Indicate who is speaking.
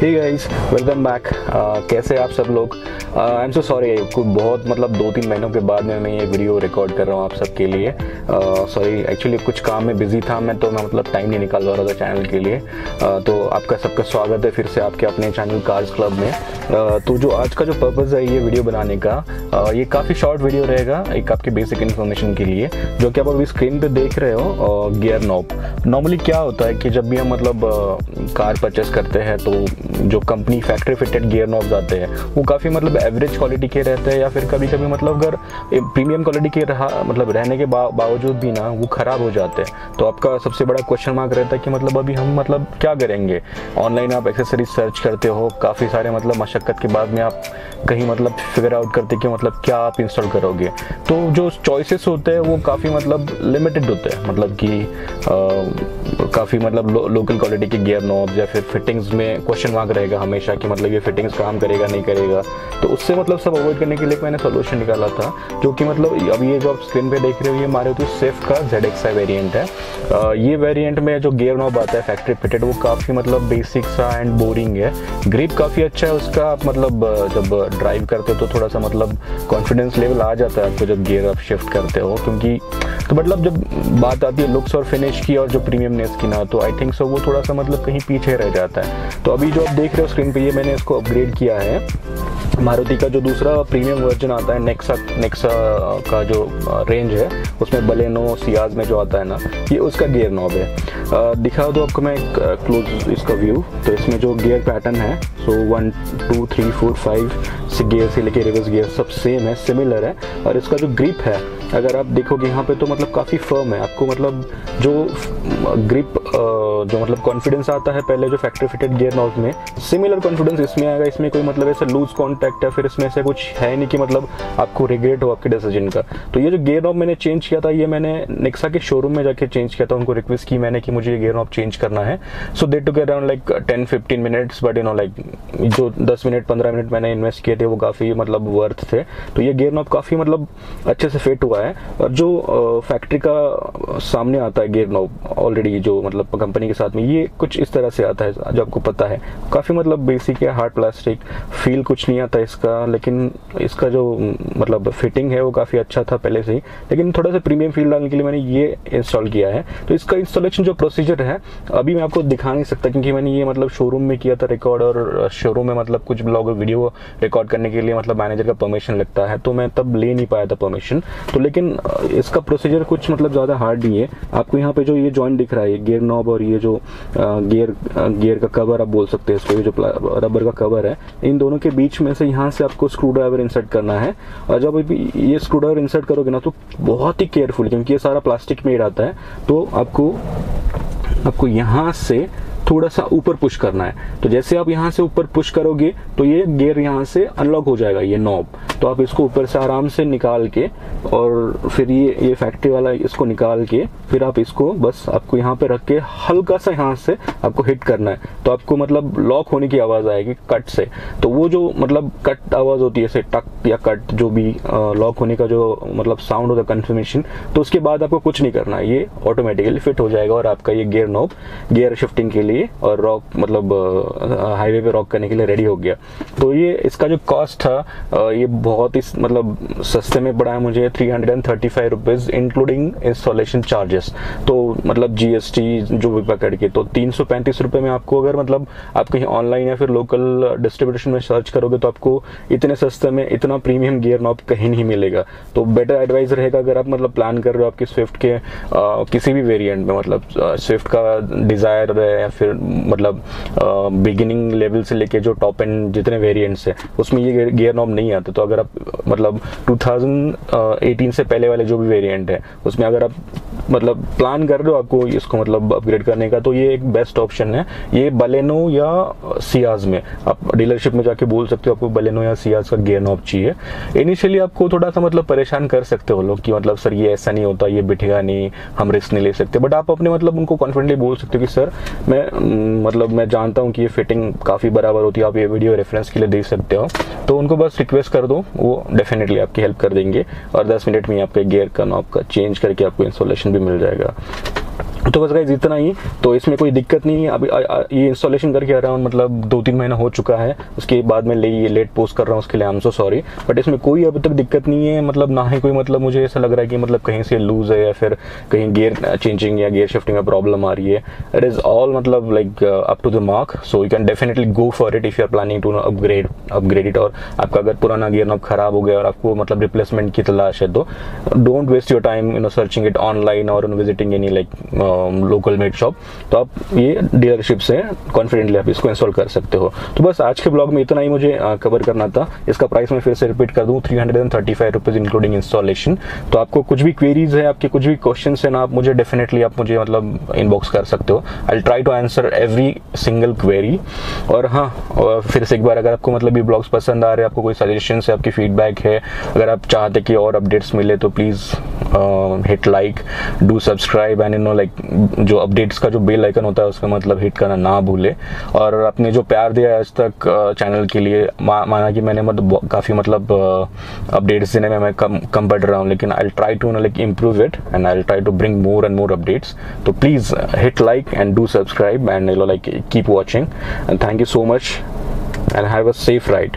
Speaker 1: Hey guys welcome back कैसे आप सब लोग? आई एम सो सॉरी बहुत मतलब दो तीन महीनों के बाद में मैं ये वीडियो रिकॉर्ड कर रहा हूँ आप सबके लिए। सॉरी uh, एक्चुअली कुछ काम में बिज़ी था मैं तो मैं मतलब टाइम नहीं निकाल पा रहा था चैनल के लिए। Uh, तो आपका सबका स्वागत है फिर से आपके अपने चैनल कार्स क्लब में। Uh, तो जो आज का जो पर्पज़ है ये वीडियो बनाने का uh, ये काफ़ी शॉर्ट वीडियो रहेगा एक आपके बेसिक इन्फॉर्मेशन के लिए जो कि आप अभी स्क्रीन पर देख रहे हो गियर नॉब नॉर्मली क्या होता है कि जब भी हम मतलब कार uh, परचेस करते हैं तो जो company factory fitted gear knobs आते हैं वो काफ़ी मतलब एवरेज क्वालिटी के रहते हैं या फिर कभी कभी मतलब अगर प्रीमियम क्वालिटी के रहा मतलब रहने के बा, बावजूद भी ना वो ख़राब हो जाते हैं। तो आपका सबसे बड़ा क्वेश्चन मार्क रहता है कि मतलब अभी हम मतलब क्या करेंगे? ऑनलाइन आप एक्सेसरीज सर्च करते हो काफ़ी सारे मतलब मशक्क़त के बाद में आप कहीं मतलब फिगर आउट करते कि मतलब क्या आप इंस्टॉल करोगे। तो जो चॉइसेस होते हैं वो काफ़ी मतलब लिमिटेड होते हैं। मतलब कि काफ़ी मतलब लो, लोकल क्वालिटी के गियर नॉब्स या फिर फिटिंग्स में क्वेश्चन मार्क रहेगा हमेशा कि मतलब ये फिटिंग्स काम करेगा नहीं करेगा। तो उससे मतलब सब अवॉइड करने के लिए मैंने सोल्यूशन निकाला था जो कि मतलब अब ये जो आप स्क्रीन पे देख रहे हो ये मारुति सेफ़ का जेड एक्स वेरियंट है। आ, ये वेरियंट में जो गियर नॉब आता है फैक्ट्री फिटेड वो काफ़ी मतलब बेसिक सा एंड बोरिंग है। ग्रिप काफ़ी अच्छा है उसका आप मतलब जब ड्राइव करते हो तो थोड़ा सा मतलब कॉन्फिडेंस लेवल आ जाता है आपको जब गियर आप शिफ्ट करते हो, क्योंकि तो मतलब जब बात आती है लुक्स और फिनिश की और जो प्रीमियमनेस की ना तो आई थिंक सो वो थोड़ा सा मतलब कहीं पीछे रह जाता है। तो अभी जो आप देख रहे हो स्क्रीन पे, ये मैंने इसको अपग्रेड किया है। मारुति का जो दूसरा प्रीमियम वर्जन आता है नेक्सा नेक्सा का जो रेंज है, उसमें बलेनो सियाज में जो आता है ना, ये उसका गियर नॉब है। दिखा दो आपको मैं एक क्लोज इसका व्यू तो इसमें जो गियर पैटर्न है so one two three four five gear से लेके रिवर्स गियर सब सेम है सिमिलर है। और इसका जो ग्रिप है, अगर आप देखोगे यहाँ पे तो मतलब काफ़ी फर्म है। आपको मतलब जो ग्रिप जो मतलब कॉन्फिडेंस आता है पहले जो फैक्ट्री फिटेड गियर नॉब में सिमिलर कॉन्फिडेंस इसमें आएगा। इसमें कोई मतलब ऐसा लूज कॉन्टैक्ट है फिर इसमें ऐसा कुछ है नहीं कि मतलब आपको रिग्रेट हो आपके डिसीज़न का। तो ये जो गेयर नॉब मैंने चेंज किया था, ये मैंने नेक्सा के शोरूम में जाके चेंज किया था। उनको रिक्वेस्ट की मैंने कि मुझे ये गेयर नॉब चेंज करना है। So they to around like ten fifteen minutes but you know like जो दस मिनट पंद्रह मिनट मैंने इन्वेस्ट किए थे, वो काफ़ी मतलब वर्थ थे। तो ये गेयर नॉब काफ़ी मतलब अच्छे से फिट हुआ है। और जो फैक्ट्री का सामने आता है गेयर नॉब ऑलरेडी जो मतलब कंपनी के साथ में, ये कुछ इस तरह से आता है, जो आपको पता है। काफ़ी मतलब बेसिक है हार्ड प्लास्टिक फील कुछ नहीं आता इसका, लेकिन इसका जो मतलब फिटिंग है, वो काफ़ी अच्छा था पहले से ही। लेकिन थोड़ा सा प्रीमियम फील डालने के लिए मैंने ये इंस्टॉल किया है। तो इसका इंस्टॉलेशन जो प्रोसीजर है, अभी मैं आपको दिखा नहीं सकता, क्योंकि मैंने ये मतलब शोरूम में किया था रिकॉर्ड और शोरूम में मतलब कुछ ब्लॉग वीडियो रिकॉर्ड करने के लिए मतलब मैनेजर का परमिशन लगता है तो मैं तब ले नहीं पाया था परमिशन तो लेकिन इसका प्रोसीजर कुछ मतलब ज़्यादा हार्ड नहीं है। आपको यहाँ पे जो ये जॉइंट दिख रहा है गियर नॉब और ये जो गियर गियर का कवर आप बोल सकते हैं इसको जो रबर का कवर है, इन दोनों के बीच में से यहाँ से आपको स्क्रू ड्राइवर इंसर्ट करना है। और जब ये स्क्रू ड्राइवर इंसर्ट करोगे ना तो बहुत ही केयरफुल क्योंकि ये सारा प्लास्टिक में ही रहता है। तो आपको आपको यहाँ से थोड़ा सा ऊपर पुश करना है। तो जैसे आप यहाँ से ऊपर पुश करोगे तो ये गेयर यहाँ से अनलॉक हो जाएगा, ये नॉब तो आप इसको ऊपर से आराम से निकाल के और फिर ये ये फैक्ट्री वाला इसको निकाल के फिर आप इसको बस आपको यहाँ पे रख के हल्का सा यहाँ से आपको हिट करना है। तो आपको मतलब लॉक होने की आवाज़ आएगी कट से। तो वो जो मतलब कट आवाज़ होती है टक या कट जो भी लॉक होने का जो मतलब साउंड होता है कन्फर्मेशन तो उसके बाद आपको कुछ नहीं करना। है ये ऑटोमेटिकली फिट हो जाएगा और आपका ये गेयर नॉब गेयर शिफ्टिंग के लिए और रॉक मतलब हाईवे पे रॉक करने के लिए रेडी हो गया। तो ये इसका जो कॉस्ट था ये बहुत ही मतलब सस्ते में पड़ा है मुझे three hundred and thirty five rupees including installation charges तो मतलब जीएसटी जो भी पकड़ के तो तीन सौ पैंतीस रुपये में आपको अगर मतलब आप कहीं ऑनलाइन या फिर लोकल डिस्ट्रीब्यूशन में सर्च करोगे तो आपको इतने सस्ते में इतना प्रीमियम गियर नॉब कहीं नहीं मिलेगा। तो बेटर एडवाइस रहेगा अगर आप मतलब प्लान कर रहे हो आपकी स्विफ्ट के आ, किसी भी वेरिएंट में मतलब स्विफ्ट का डिज़ायर है या फिर मतलब बिगिनिंग लेवल से लेके जो टॉप एंड जितने वेरिएंट्स हैं, उसमें ये गियर नॉब नहीं आते। तो अगर आप मतलब 2018 से पहले वाले जो भी वेरिएंट है, उसमें अगर आप मतलब प्लान कर रहे हो आपको इसको मतलब अपग्रेड करने का तो ये एक बेस्ट ऑप्शन है। ये बलेनो या सियाज में। आप डीलरशिप में जाके बोल सकते हो आपको बलेनो या सियाज का गियर नॉब चाहिए इनिशियली आपको थोड़ा सा मतलब परेशान कर सकते हो लोग कि मतलब सर, ये ऐसा नहीं होता, ये बिठेगा नहीं, हम रिस्क नहीं ले सकते। बट आप अपने मतलब उनको कॉन्फिडेंटली बोल सकते हो कि, सर, मैं मतलब मैं जानता हूँ कि ये फिटिंग काफ़ी बराबर होती है, आप ये वीडियो रेफरेंस के लिए देख सकते हो। तो उनको बस रिक्वेस्ट कर दो, वो डेफिनेटली आपकी हेल्प कर देंगे। और 10 मिनट में आपके गियर का नॉब का चेंज करके आपको इंस्टॉलेशन भी मिल जाएगा। तो बस गाइज़ इतना ही। तो इसमें कोई दिक्कत नहीं है। अभी ये इंस्टॉलेशन करके अराउंड मतलब दो तीन महीना हो चुका है। उसके बाद में ले, ये लेट पोस्ट कर रहा हूँ उसके लिए I am so sorry but इसमें कोई अभी तक दिक्कत नहीं है। मतलब ना ही कोई मतलब मुझे ऐसा लग रहा है कि मतलब कहीं से लूज है या फिर कहीं गियर चेंजिंग या गियर शिफ्टिंग में प्रॉब्लम आ रही है। इट इज़ ऑल मतलब like up to the mark so you can definitely go for it if you are planning to no upgrade upgrade it और आपका अगर पुराना गियर नॉब खराब हो गया और आपको मतलब रिप्लेसमेंट की तलाश है तो don't waste your time you know searching it online और visiting any like local made shop तो आप ये डीलरशिप से कॉन्फिडेंटली आप इसको इंस्टॉल कर सकते हो। तो बस आज के ब्लॉग में इतना ही मुझे कवर करना था। इसका प्राइस मैं फिर से रिपीट कर दूँ three hundred and thirty five rupees including installation तो आपको कुछ भी क्वेरीज है, आपके कुछ भी क्वेश्चन है ना, आप मुझे डेफिनेटली आप मुझे मतलब इनबॉक्स कर सकते हो। I try to answer every single query और हाँ और फिर से एक बार अगर आपको मतलब ये ब्लॉग्स पसंद आ रहे हैं, आपको कोई सजेशन है, आपकी फीडबैक है, अगर आप चाहते कि और अपडेट्स मिले तो please hit like do subscribe and you know like जो अपडेट्स का जो बेल आइकन होता है उसमें मतलब हिट करना ना भूले। और अपने जो प्यार दिया है आज तक चैनल के लिए मा, माना कि मैंने मतलब काफ़ी मतलब अपडेट्स देने में मैं कम कम बढ़ रहा हूँ लेकिन I try to like improve it and I try to bring more and more updates तो please hit like and do subscribe and like keep watching and thank you so much and have a safe ride